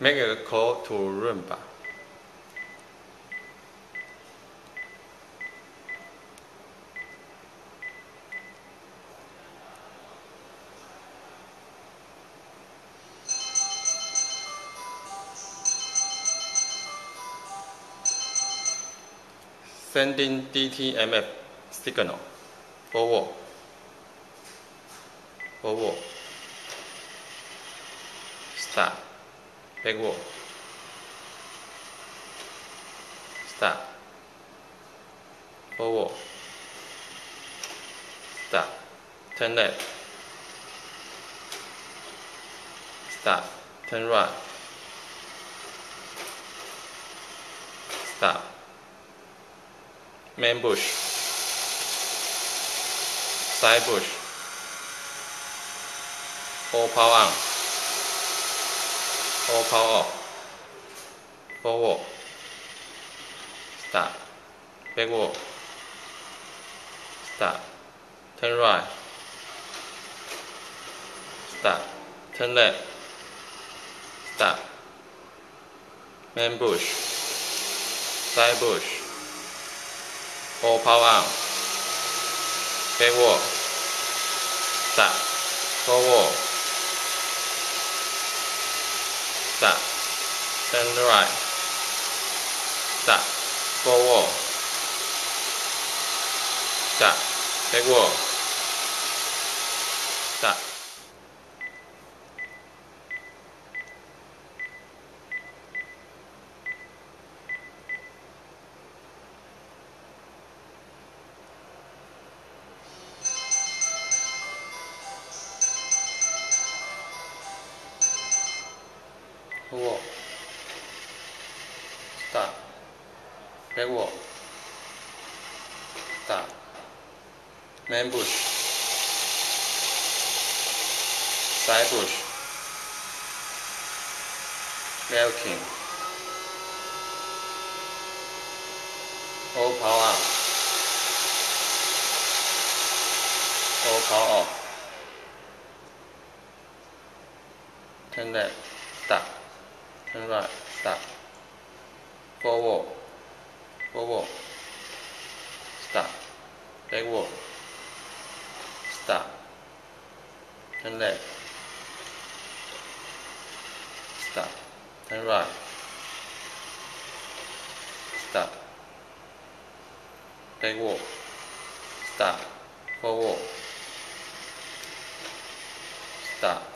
make a call to 润吧。Sending DTMF signal. Forward. Forward. Start backward start forward start turn left start turn right start main bush, side bush, all power on, all power，forward start, backward, start, turn right, start, turn left, start, main bush, side bush, all power on. Backward. Stop. Forward. Stop. Turn right. Stop. Forward. Stop. Backward. 如果打给我打 main bush side bush milking all power all power turn that 打。それが下4ウォー4ウォー下レグウォー下 turn left stop turn right stop leg walk stop forward stop